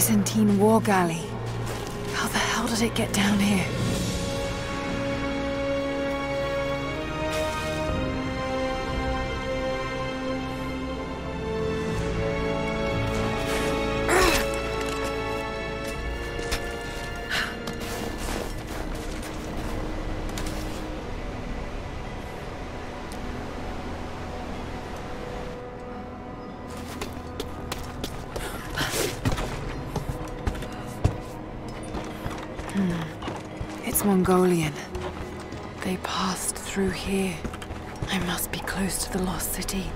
Byzantine war galley. How the hell did it get down here? Mongolian. They passed through here. I must be close to the lost city.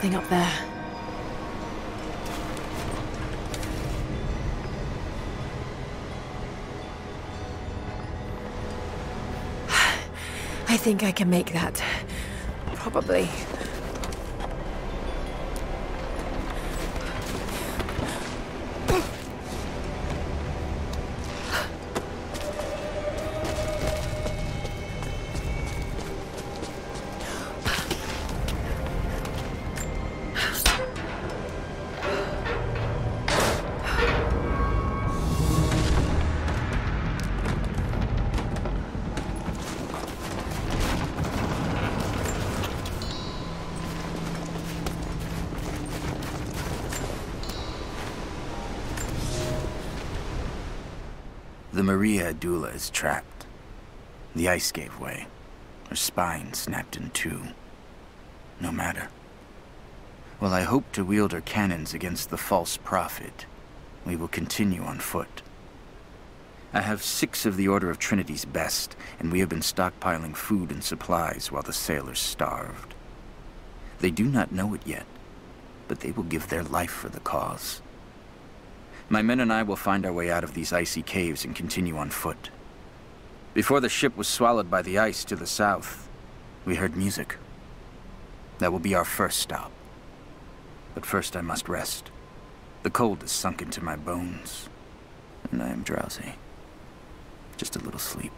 Something up there. I think I can make that. Probably. Adula is trapped. The ice gave way. Her spine snapped in two. No matter. While I hope to wield her cannons against the false prophet, we will continue on foot. I have six of the Order of Trinity's best, and we have been stockpiling food and supplies while the sailors starved. They do not know it yet, but they will give their life for the cause. My men and I will find our way out of these icy caves and continue on foot. Before the ship was swallowed by the ice to the south, we heard music. That will be our first stop. But first I must rest. The cold has sunk into my bones, and I am drowsy. Just a little sleep.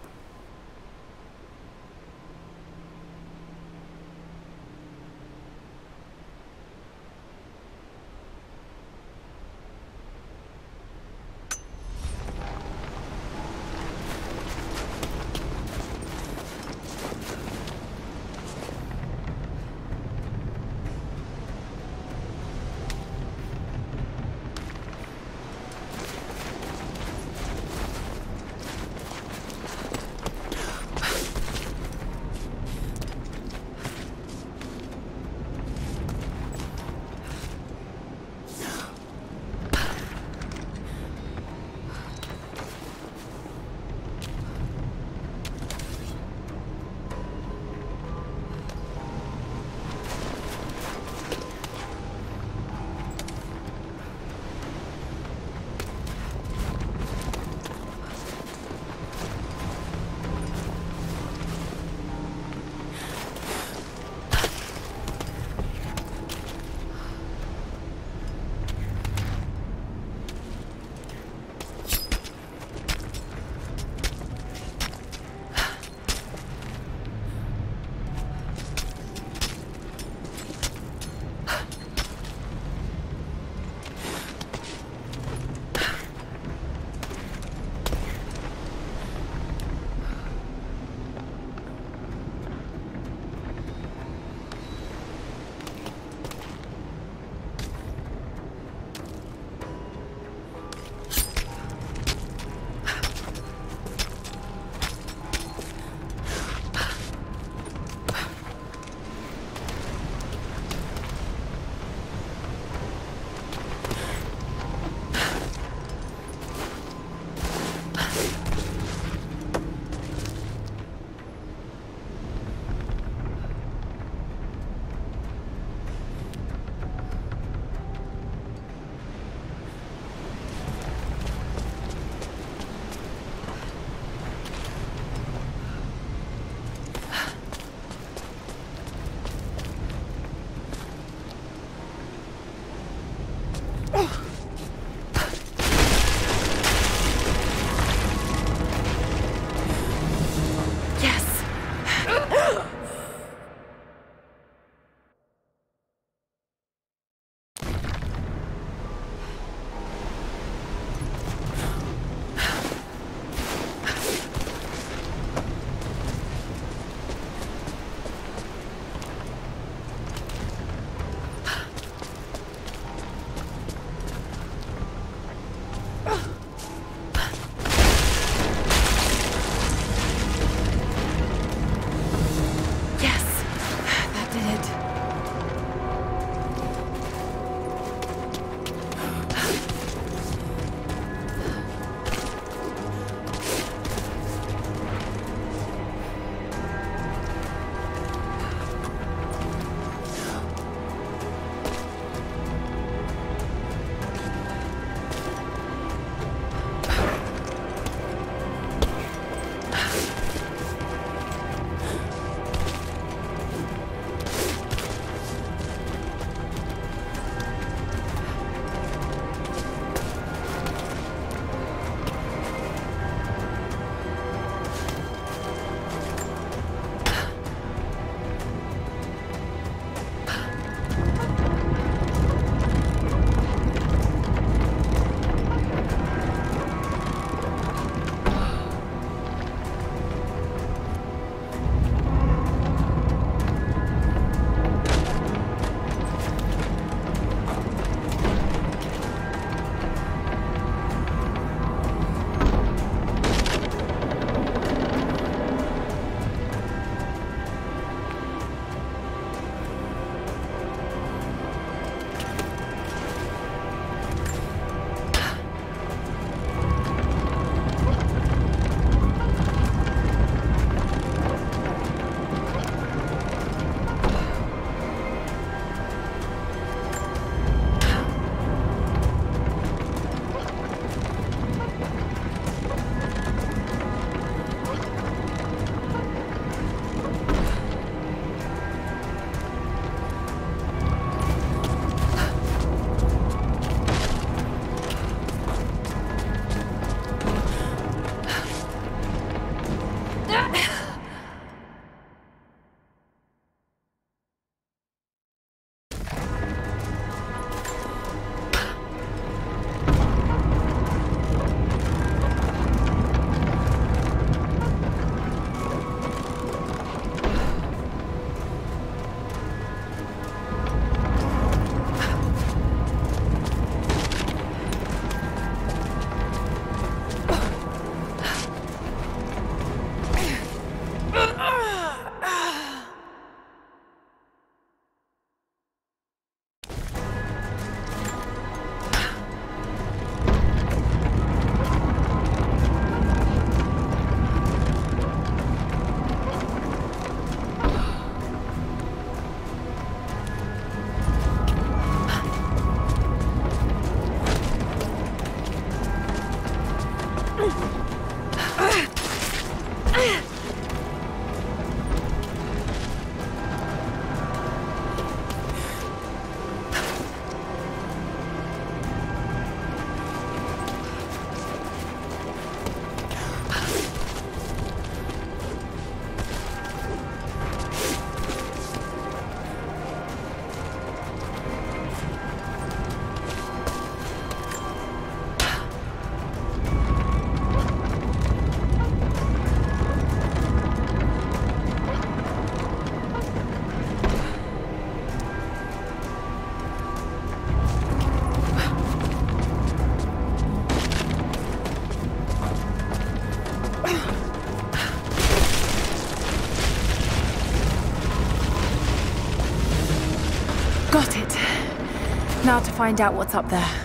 Out to find out what's up there.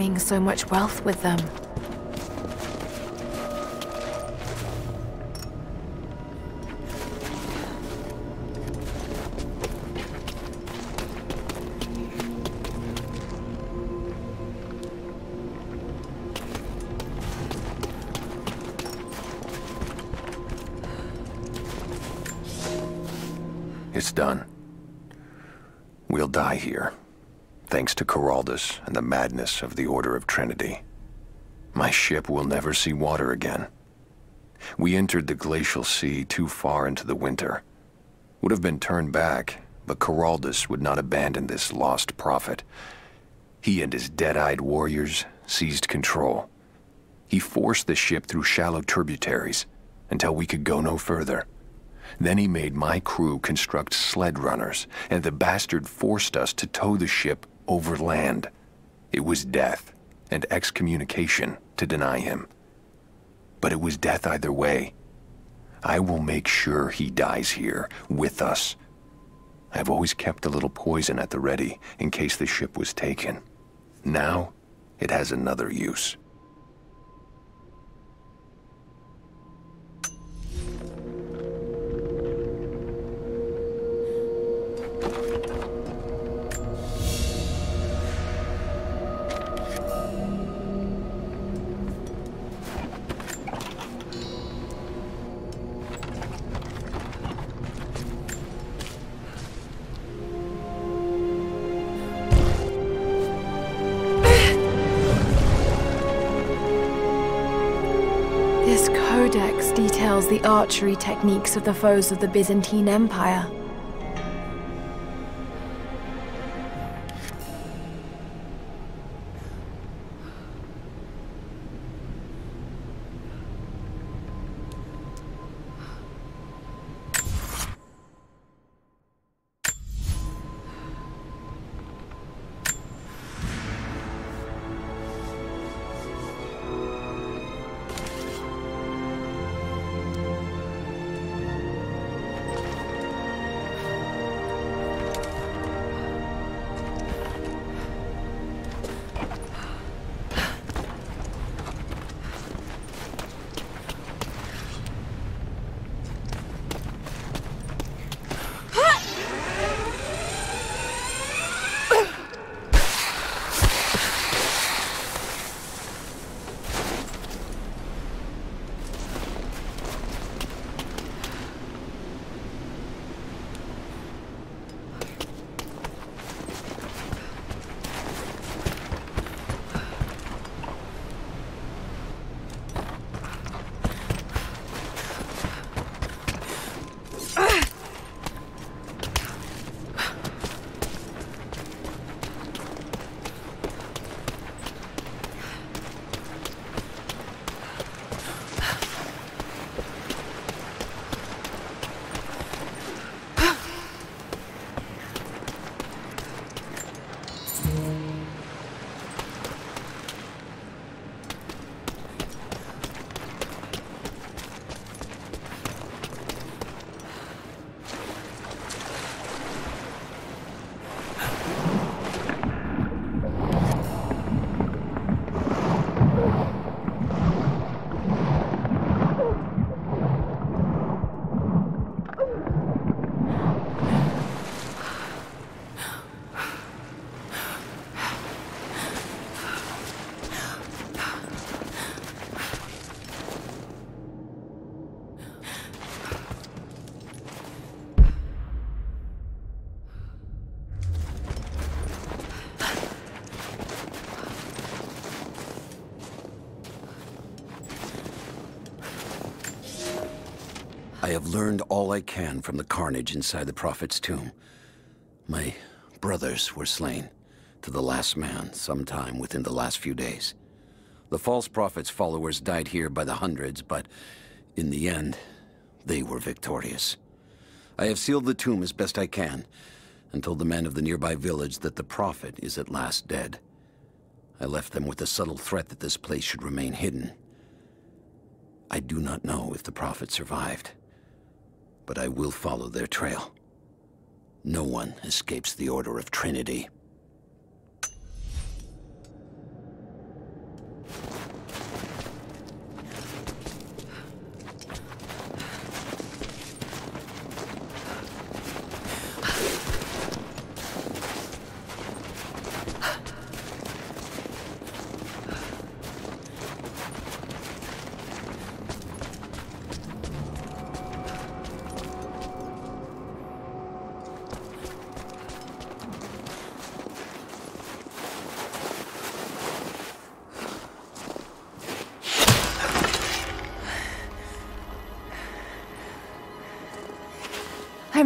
Carrying so much wealth with them? And the madness of the Order of Trinity. My ship will never see water again. We entered the glacial sea too far into the winter. Would have been turned back, but Coraldus would not abandon this lost prophet. He and his dead-eyed warriors seized control. He forced the ship through shallow tributaries until we could go no further. Then he made my crew construct sled runners, and the bastard forced us to tow the ship over land. It was death and excommunication to deny him. But it was death either way. I will make sure he dies here, with us. I've always kept a little poison at the ready in case the ship was taken. Now, it has another use. Archery techniques of the foes of the Byzantine Empire. Learned all I can from the carnage inside the Prophet's tomb. My brothers were slain, to the last man, sometime within the last few days. The false prophet's followers died here by the hundreds, but in the end, they were victorious. I have sealed the tomb as best I can, and told the men of the nearby village that the prophet is at last dead. I left them with the subtle threat that this place should remain hidden. I do not know if the prophet survived, but I will follow their trail. No one escapes the Order of Trinity.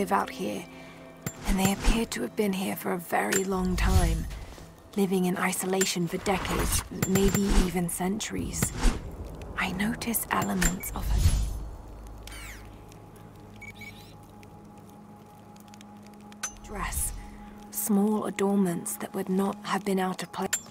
Live out here, and they appear to have been here for a very long time, living in isolation for decades, maybe even centuries. I notice elements of a dress, small adornments that would not have been out of place.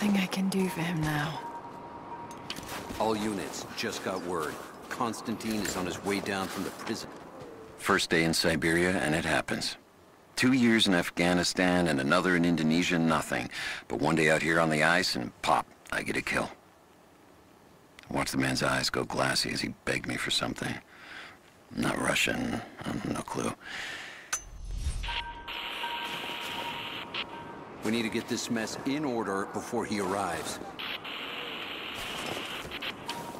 Nothing I can do for him now. All units just got word. Constantine is on his way down from the prison. First day in Siberia, and it happens. Two years in Afghanistan and another in Indonesia, nothing. But one day out here on the ice, and pop, I get a kill. Watch the man's eyes go glassy as he begged me for something. Not Russian, no clue. We need to get this mess in order before he arrives.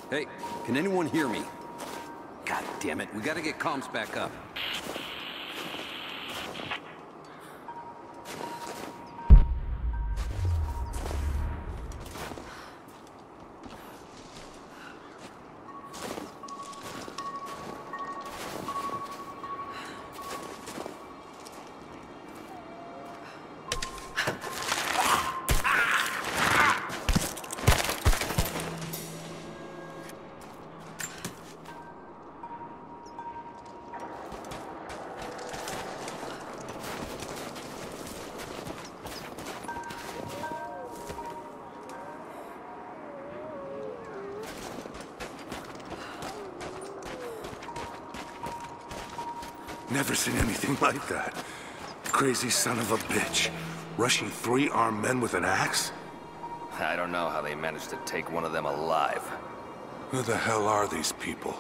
Hey, can anyone hear me? God damn it, we gotta get comms back up. Like that. Crazy son of a bitch. Rushing three armed men with an axe? I don't know how they managed to take one of them alive. Who the hell are these people?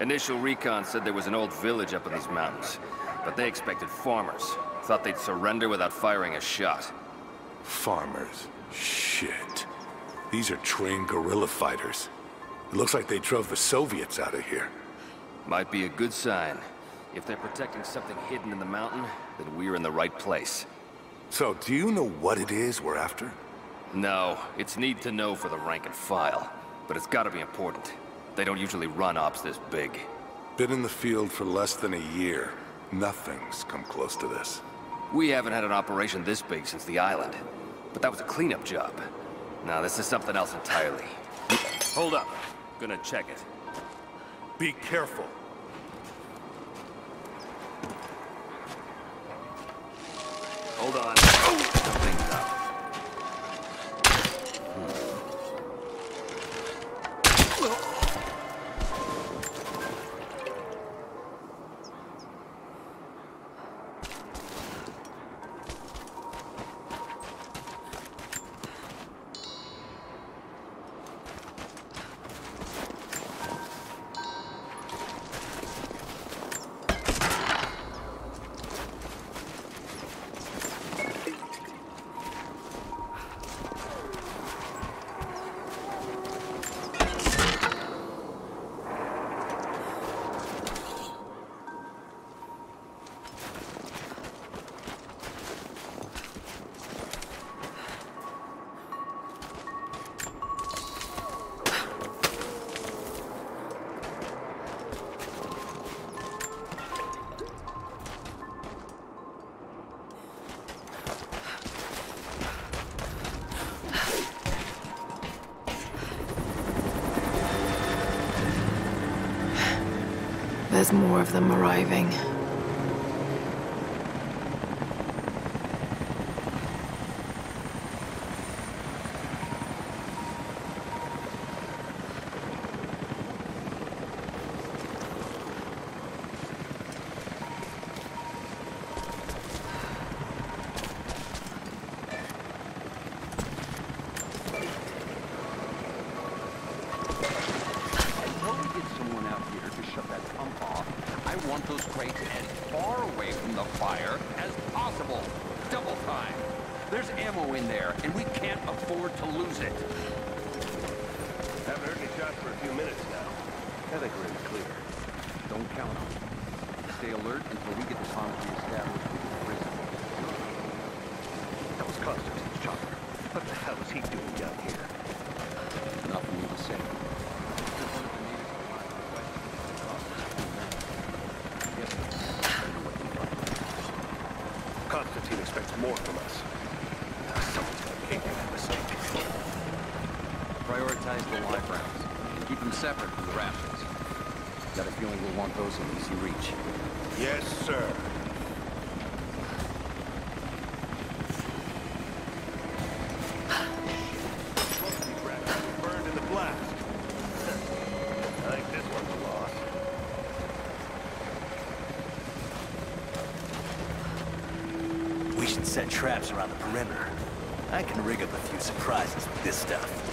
Initial recon said there was an old village up in these mountains, but they expected farmers. Thought they'd surrender without firing a shot. Farmers. Shit. These are trained guerrilla fighters. It looks like they drove the Soviets out of here. Might be a good sign. If they're protecting something hidden in the mountain, then we're in the right place. So, do you know what it is we're after? No, it's need to know for the rank and file. But it's gotta be important. They don't usually run ops this big. Been in the field for less than a year. Nothing's come close to this. We haven't had an operation this big since the island. But that was a cleanup job. Now this is something else entirely. Hold up. Gonna check it. Be careful. Oh. There's more of them arriving. set traps around the perimeter. I can rig up a few surprises with this stuff.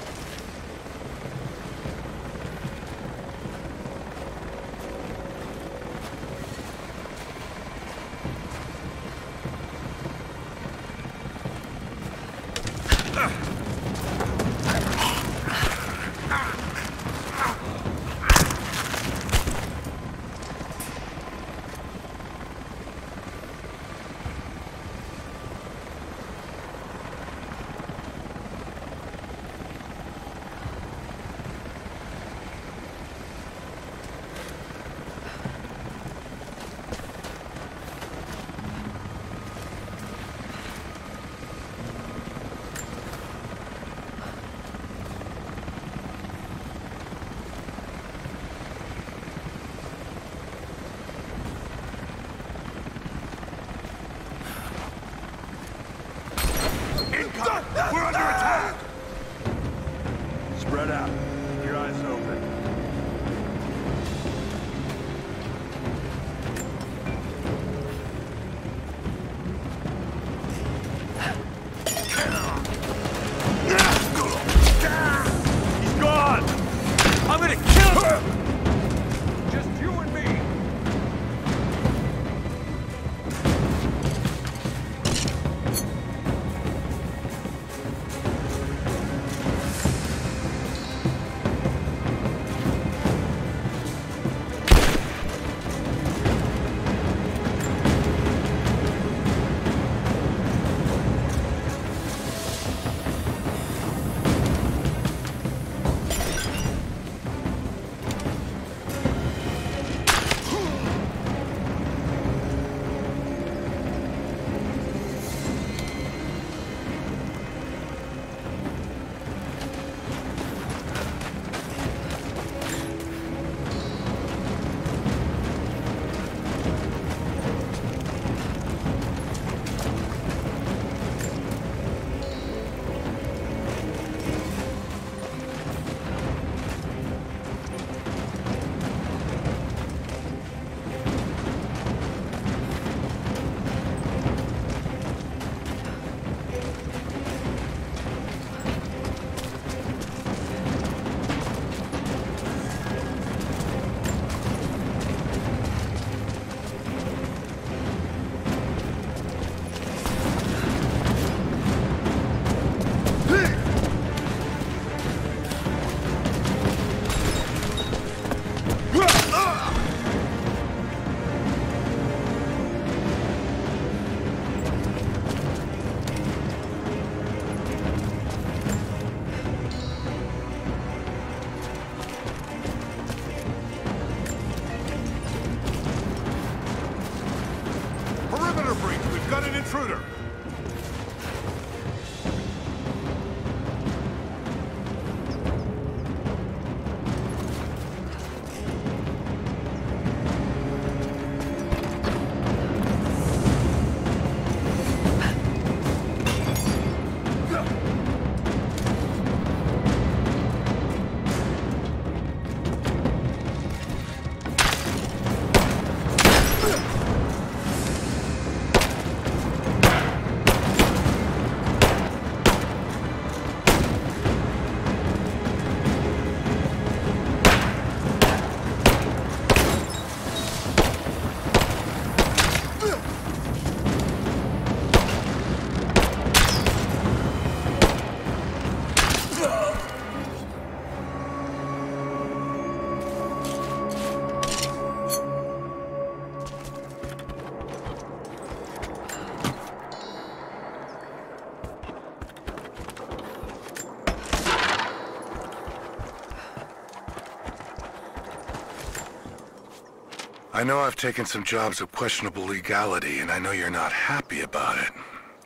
I know I've taken some jobs of questionable legality, and I know you're not happy about it.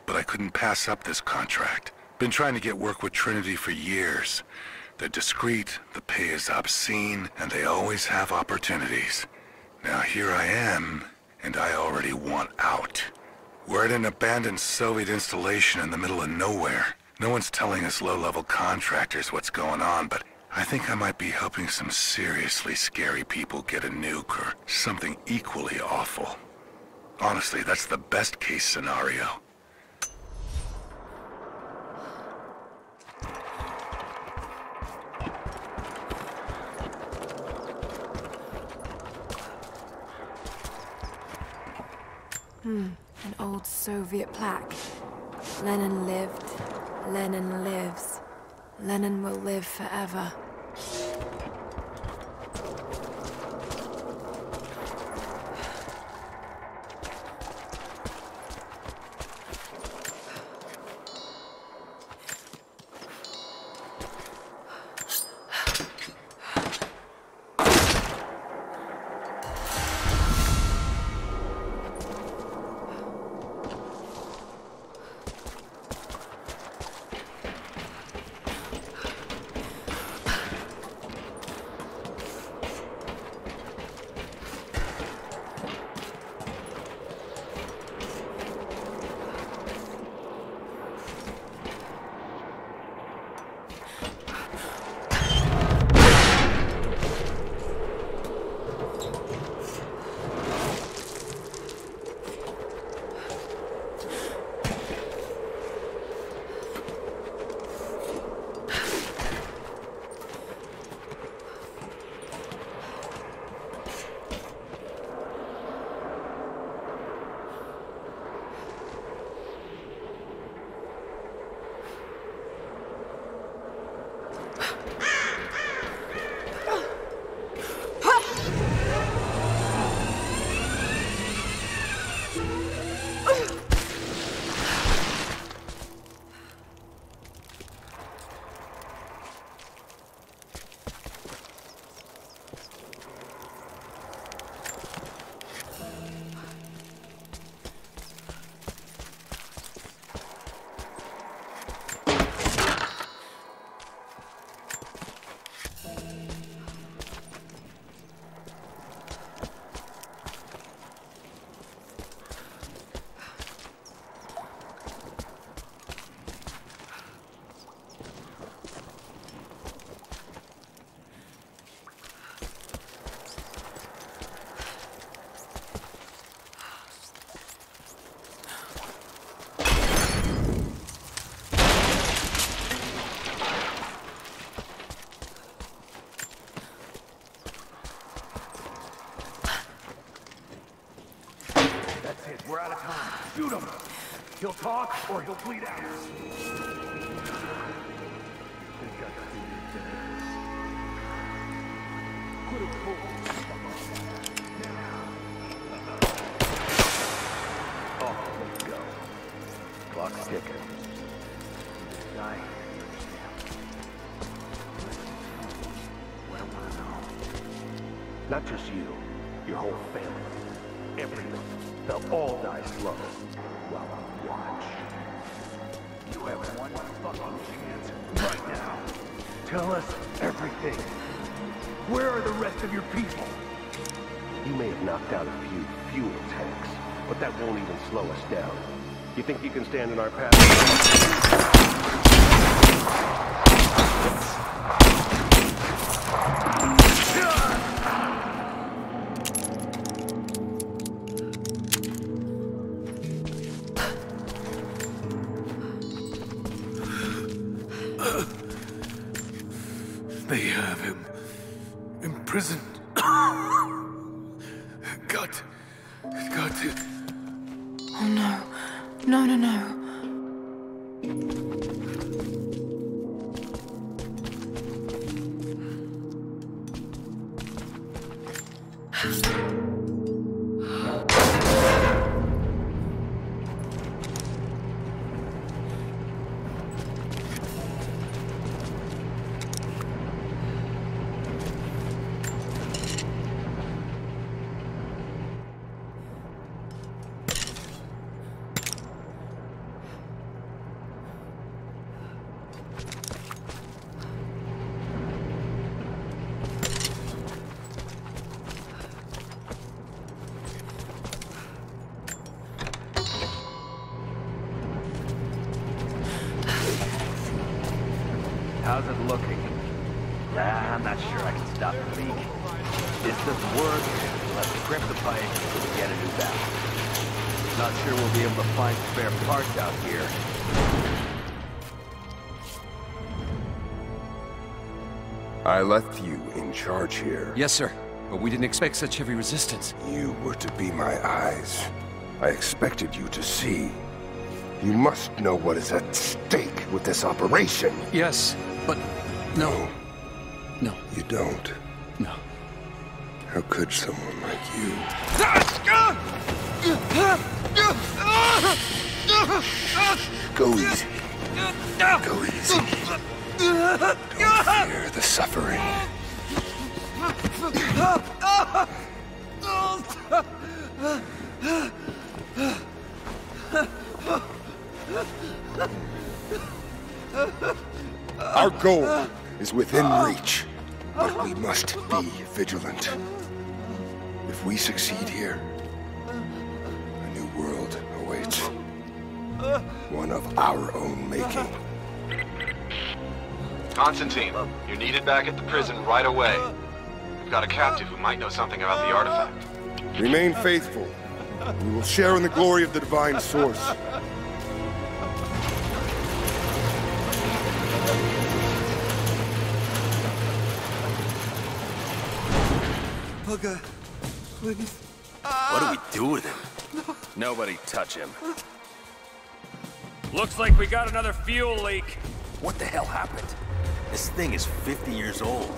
But I couldn't pass up this contract. Been trying to get work with Trinity for years. They're discreet, the pay is obscene, and they always have opportunities. Now here I am, and I already want out. We're at an abandoned Soviet installation in the middle of nowhere. No one's telling us low-level contractors what's going on, but I think I might be helping some seriously scary people get a nuke or something equally awful. Honestly, that's the best case scenario. Hmm, an old Soviet plaque. Lenin lived, Lenin lives. Lenin will live forever. Talk or he'll bleed out. That won't even slow us down. You think you can stand in our path? We'll have to crimp the pipe until we get a new valve. Not sure we'll be able to find spare parts out here. I left you in charge here. Yes, sir. But we didn't expect such heavy resistance. You were to be my eyes. I expected you to see. You must know what is at stake with this operation. Yes, but no. No. You don't. How could someone like you? Go easy. Go easy. Don't fear the suffering. Our goal is within reach, but we must be vigilant. If we succeed here, a new world awaits. One of our own making. Constantine, you're needed back at the prison right away. We've got a captive who might know something about the artifact. Remain faithful. We will share in the glory of the Divine Source. Bugger, please. What do we do with him? Nobody touch him. Looks like we got another fuel leak. What the hell happened? This thing is 50 years old.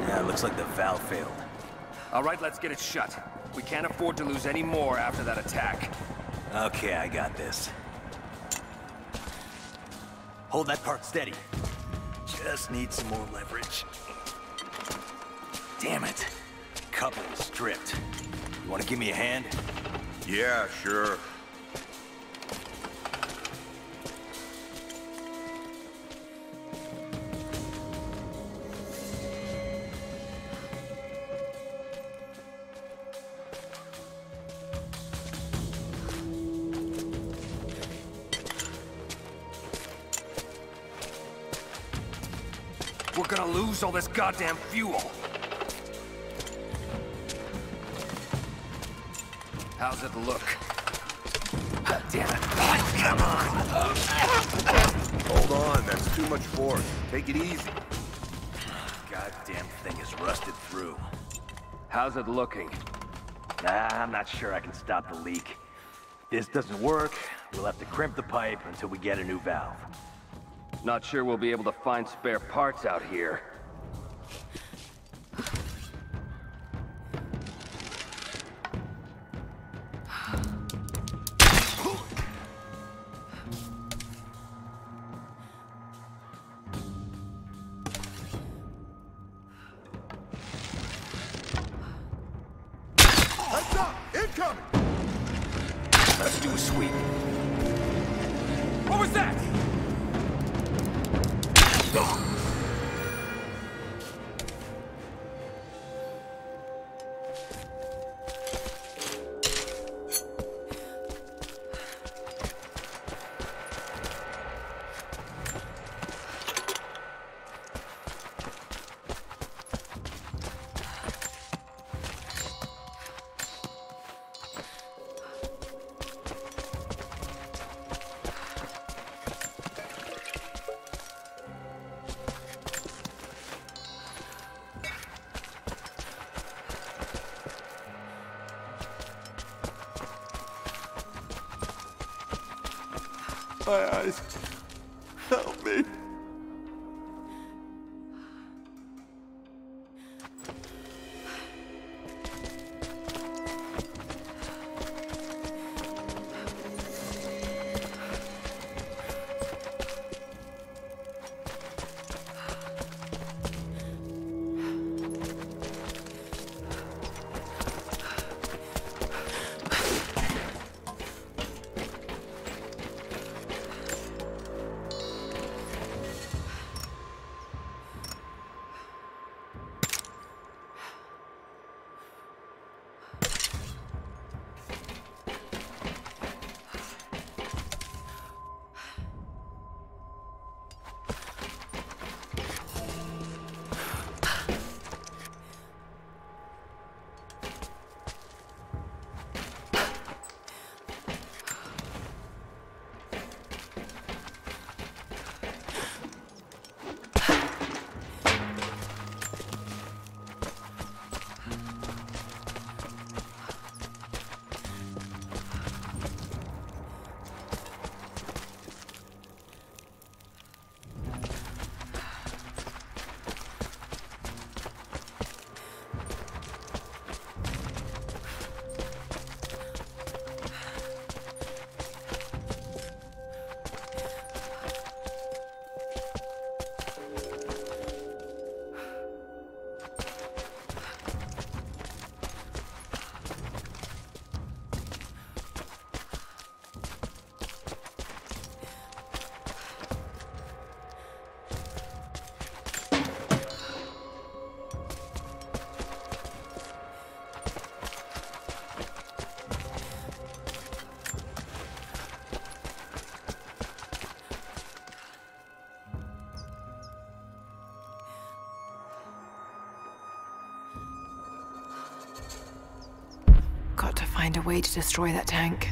Yeah, looks like the valve failed. All right, let's get it shut. We can't afford to lose any more after that attack. Okay, I got this. Hold that part steady. Just need some more leverage. Damn it. Coupling stripped. You wanna give me a hand? Yeah, sure. We're gonna lose all this goddamn fuel. It look? Damn it. Come on. Hold on, that's too much force. Take it easy. Goddamn thing is rusted through. How's it looking? Nah, I'm not sure I can stop the leak. If this doesn't work, we'll have to crimp the pipe until we get a new valve. Not sure we'll be able to find spare parts out here. Find a way to destroy that tank.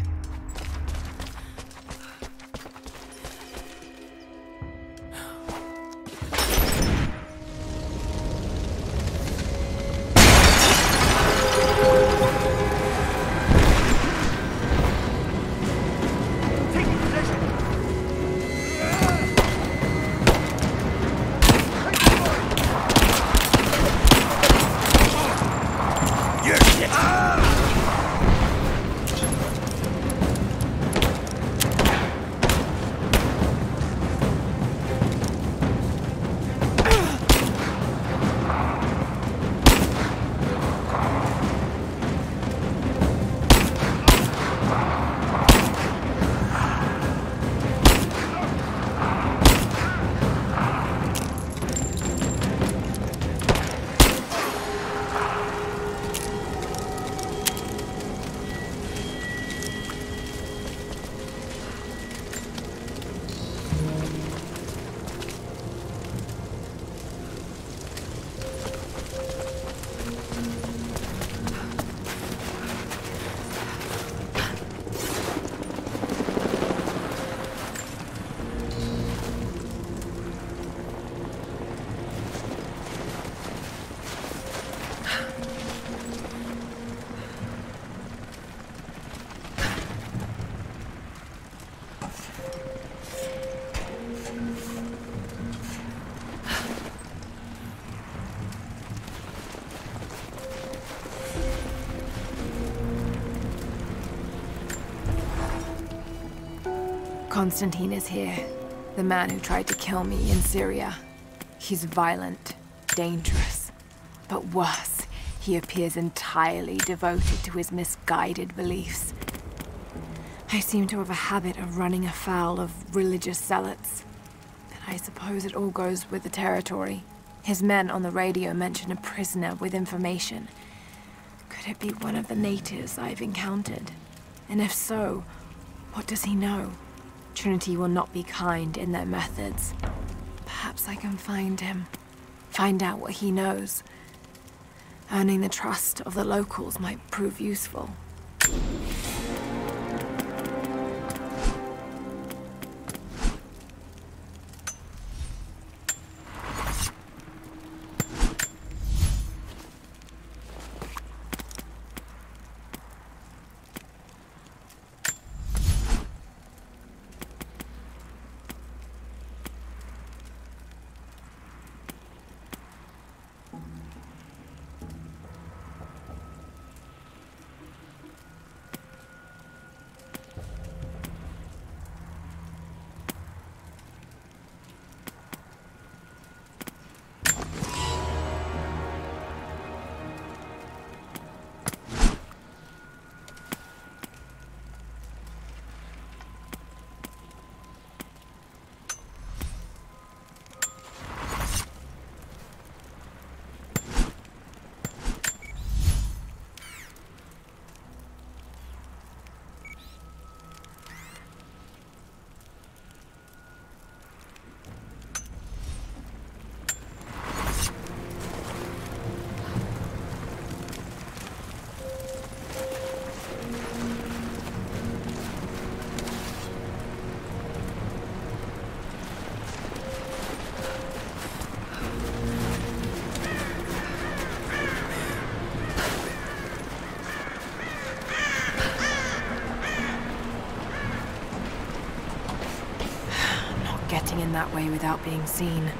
Constantine is here. The man who tried to kill me in Syria. He's violent, dangerous. But worse, he appears entirely devoted to his misguided beliefs. I seem to have a habit of running afoul of religious zealots. But I suppose it all goes with the territory. His men on the radio mention a prisoner with information. Could it be one of the natives I've encountered? And if so, what does he know? Trinity will not be kind in their methods. Perhaps I can find him. Find out what he knows. Earning the trust of the locals might prove useful. That way without being seen.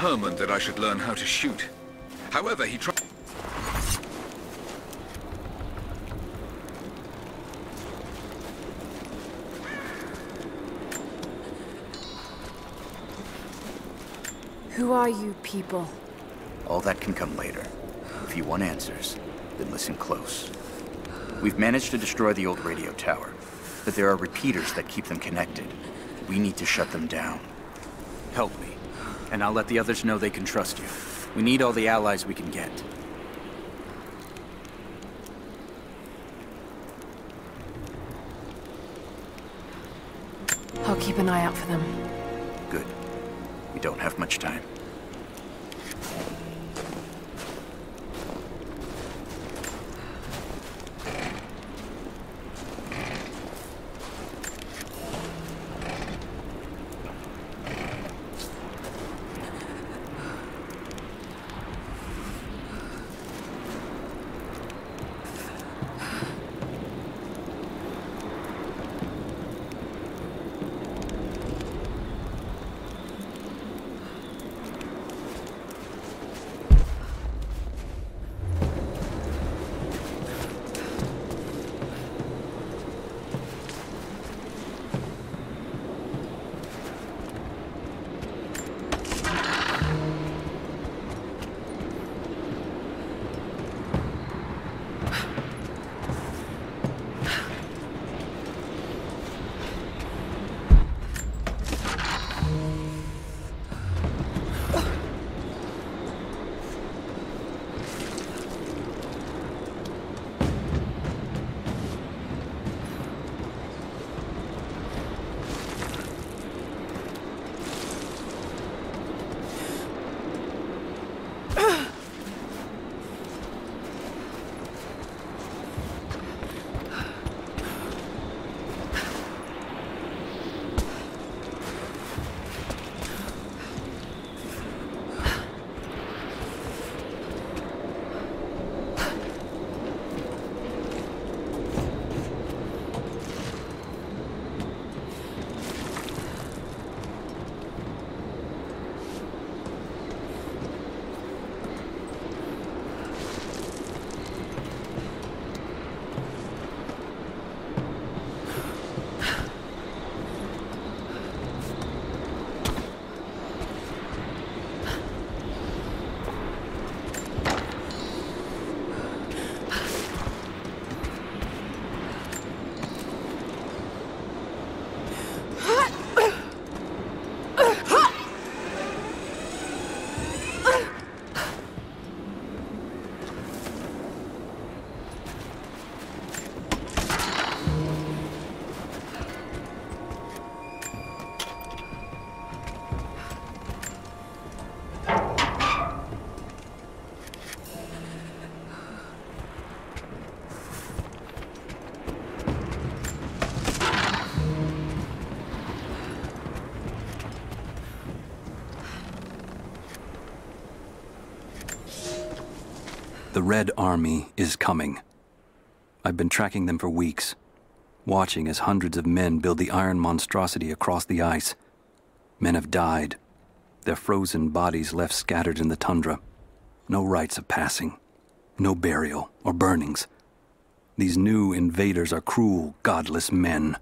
Determined that I should learn how to shoot. However, he tried... Who are you people? All that can come later. If you want answers, then listen close. We've managed to destroy the old radio tower, but there are repeaters that keep them connected. We need to shut them down. And I'll let the others know they can trust you. We need all the allies we can get. I'll keep an eye out for them. Good. We don't have much time. Red Army is coming. I've been tracking them for weeks, watching as hundreds of men build the iron monstrosity across the ice. Men have died, their frozen bodies left scattered in the tundra. No rites of passing, no burial or burnings. These new invaders are cruel, godless men.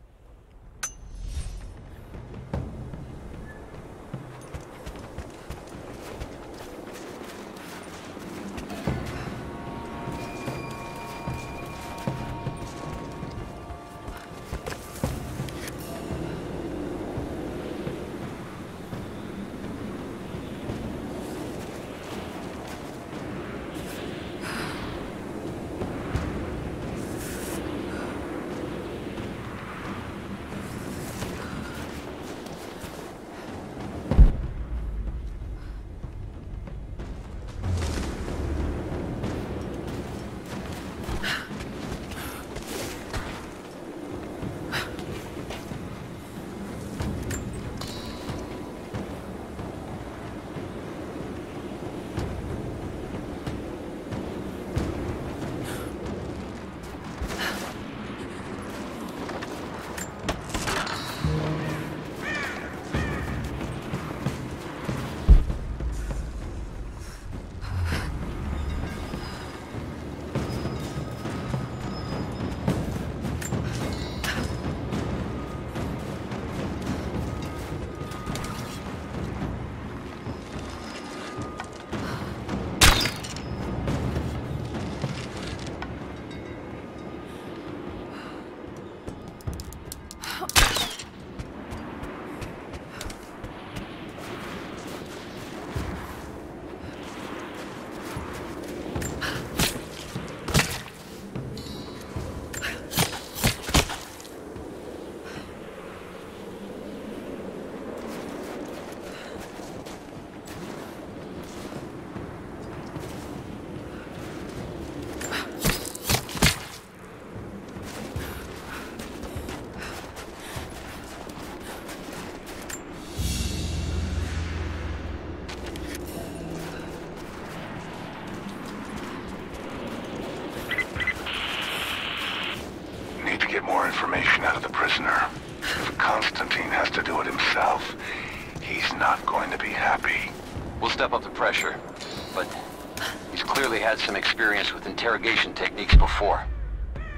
Interrogation techniques before.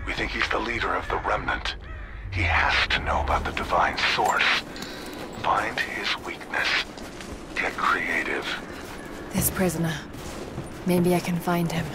We think he's the leader of the Remnant. He has to know about the Divine Source. Find his weakness. Get creative. This prisoner. Maybe I can find him.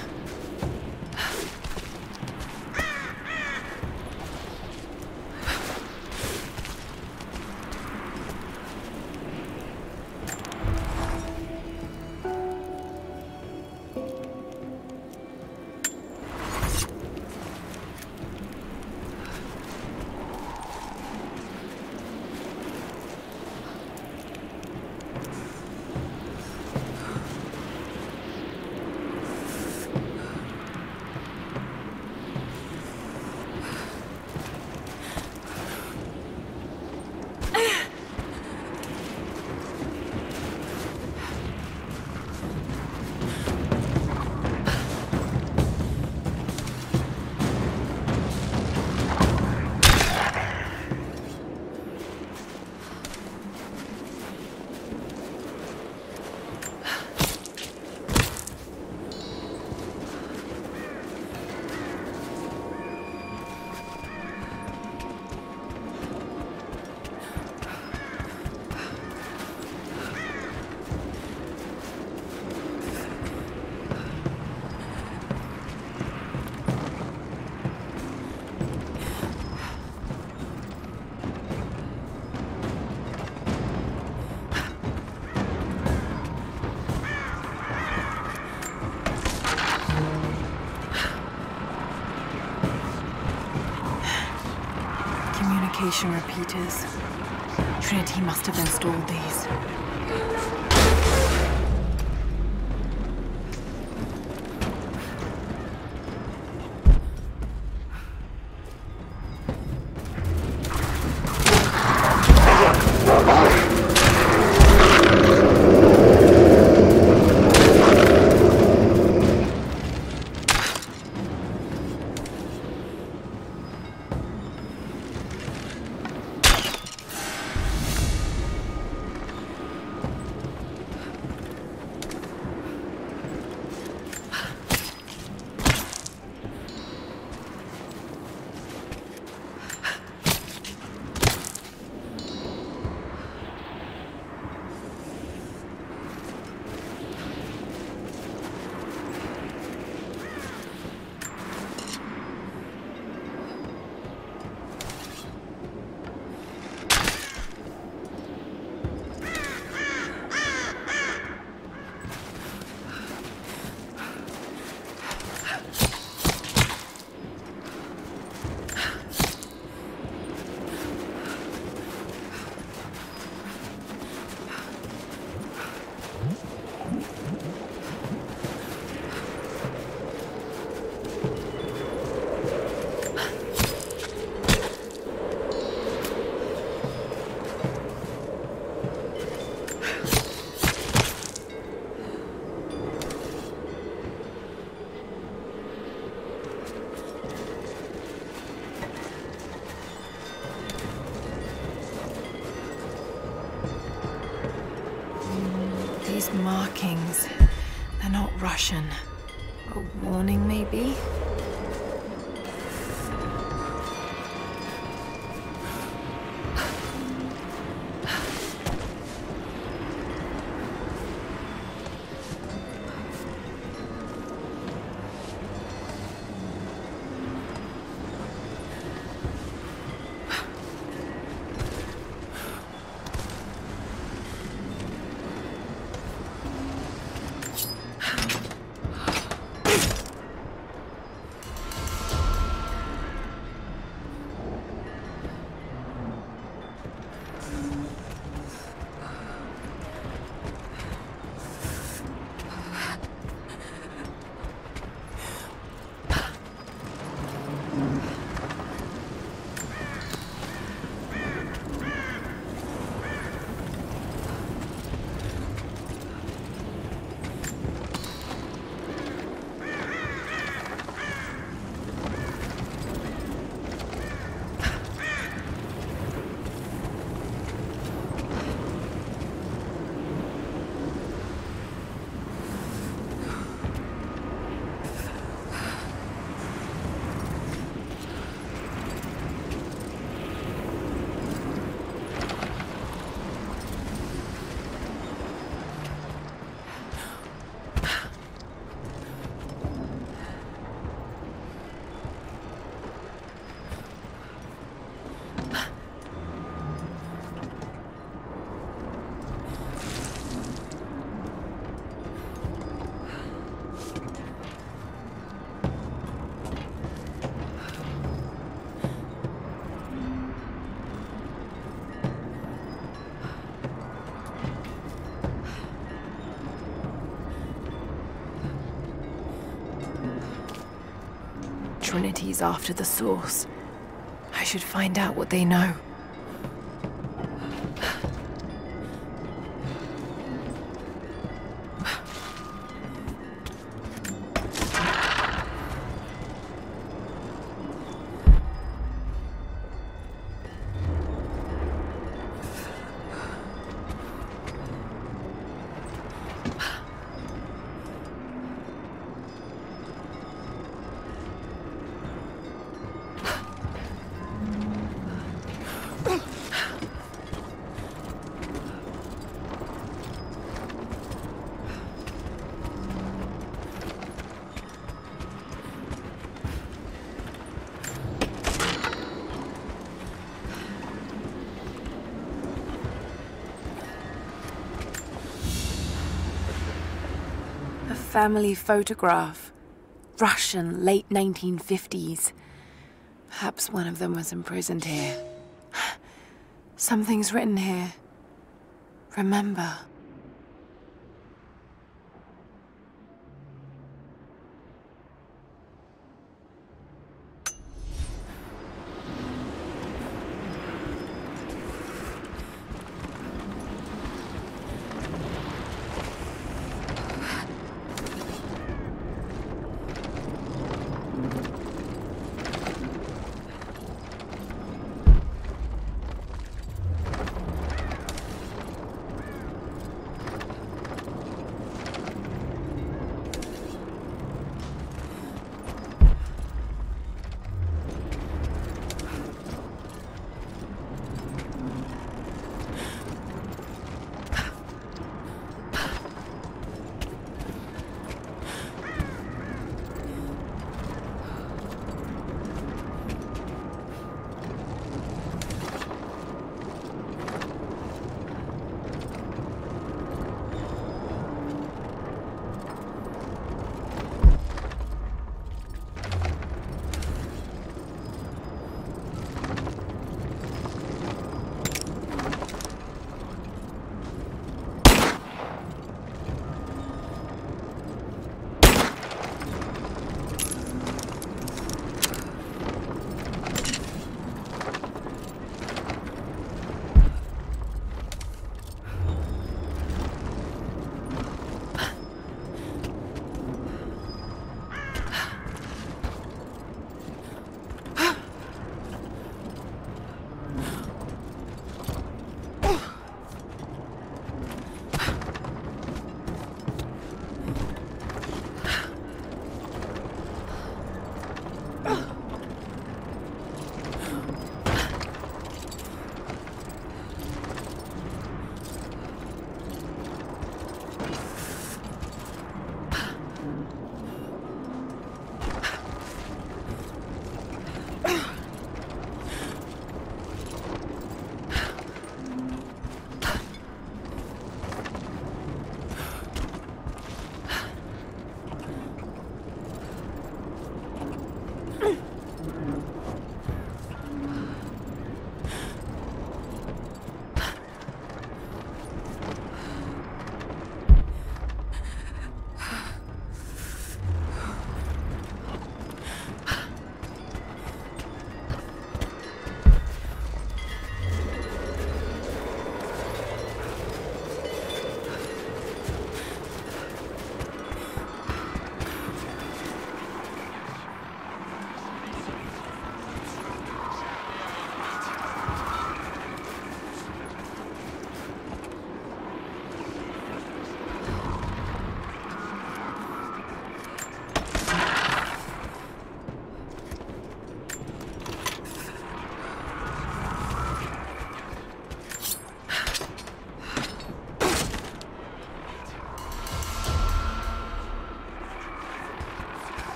Communication repeaters. Trinity must have installed these. Russian. After the source. I should find out what they know. Family photograph. Russian, late 1950s. Perhaps one of them was imprisoned here. Something's written here. Remember.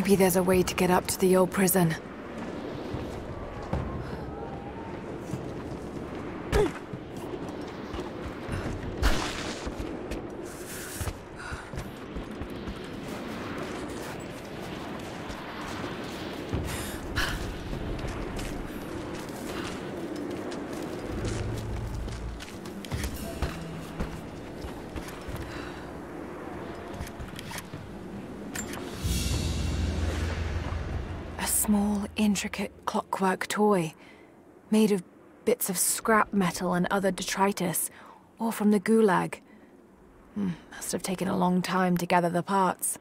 Maybe there's a way to get up to the old prison. Intricate clockwork toy, made of bits of scrap metal and other detritus, all from the Gulag. Hmm, must have taken a long time to gather the parts.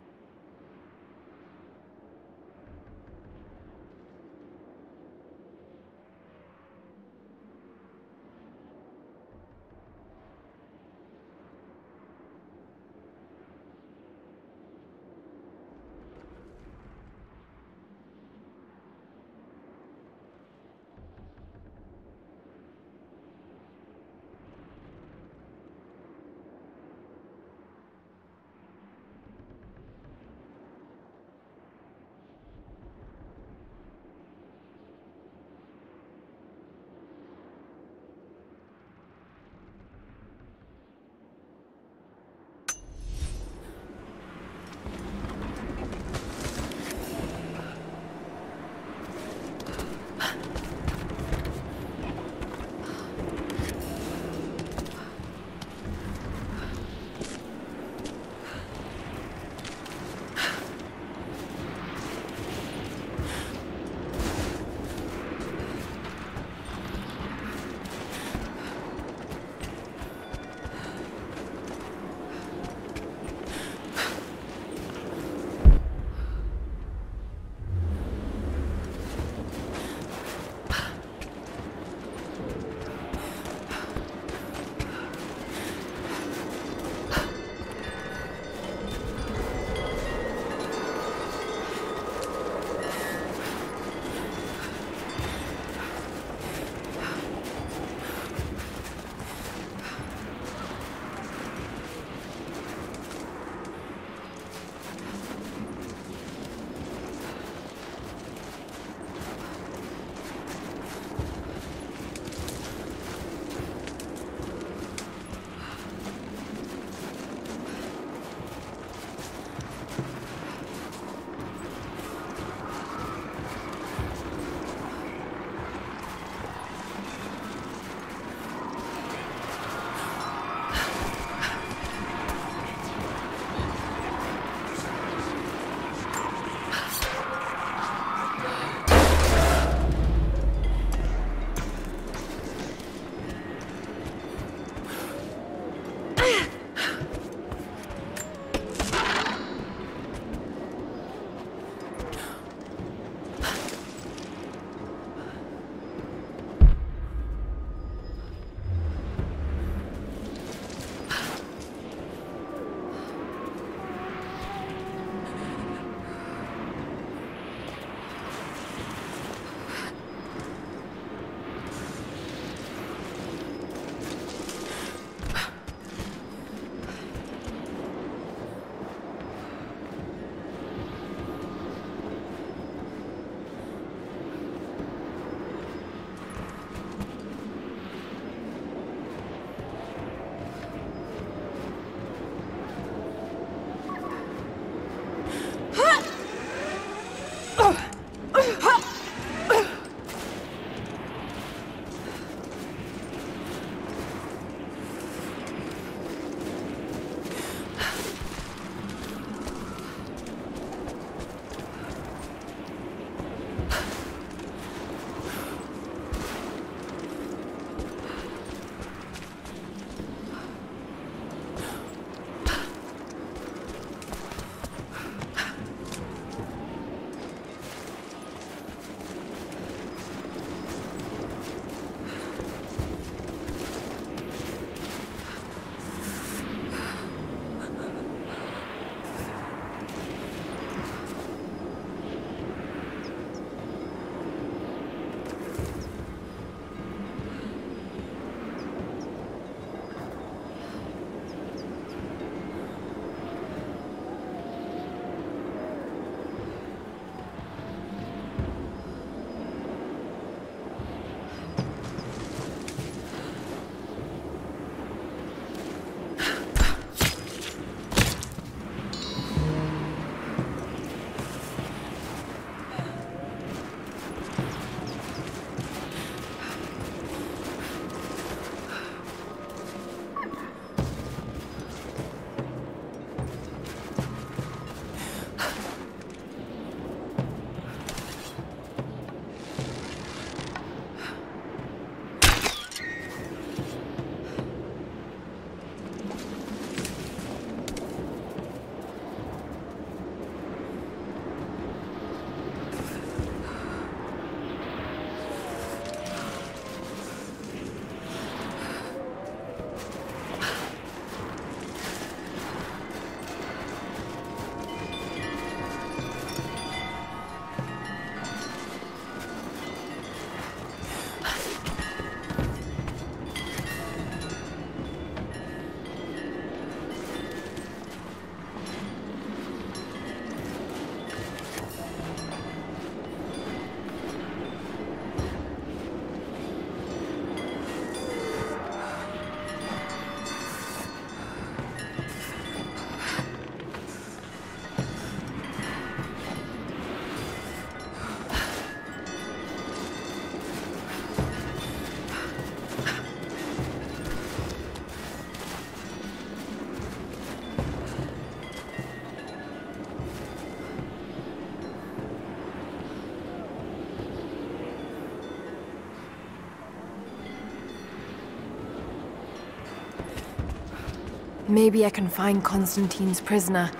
Maybe I can find Konstantin's prisoner.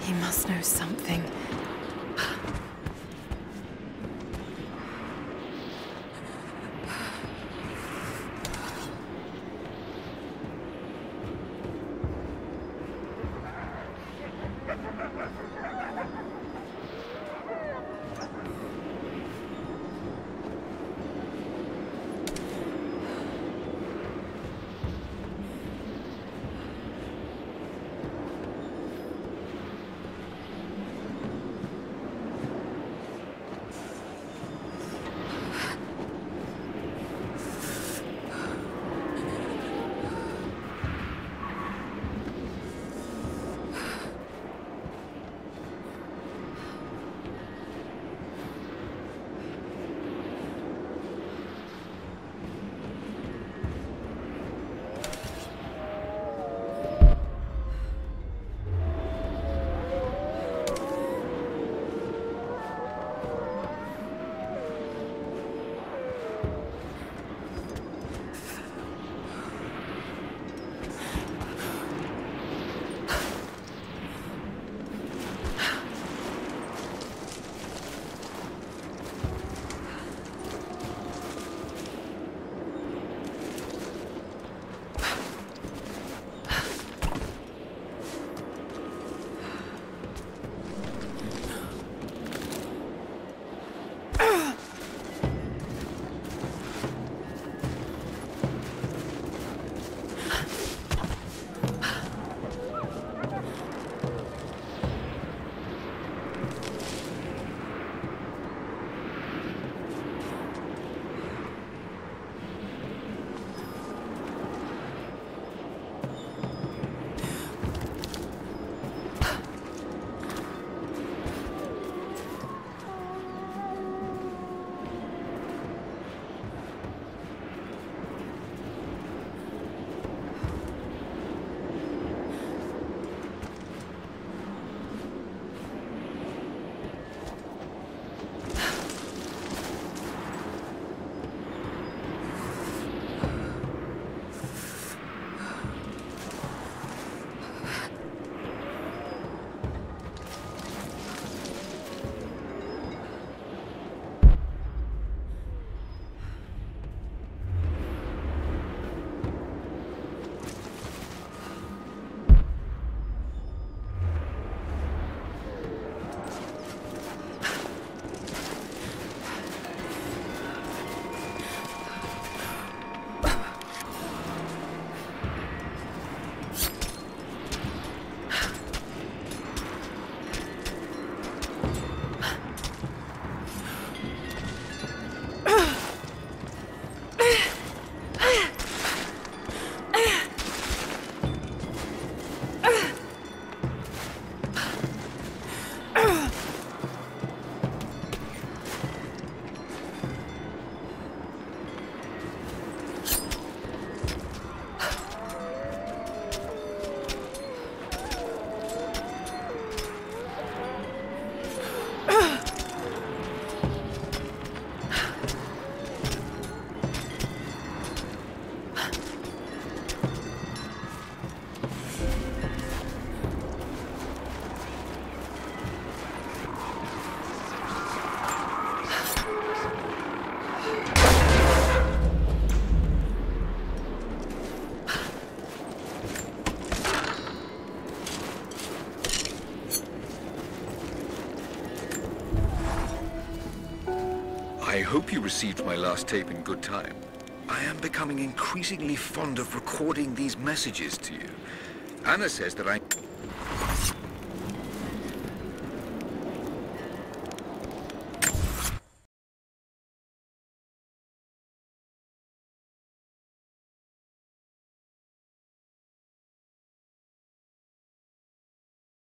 He must know something. Received my last tape in good time. I am becoming increasingly fond of recording these messages to you. Anna says that I...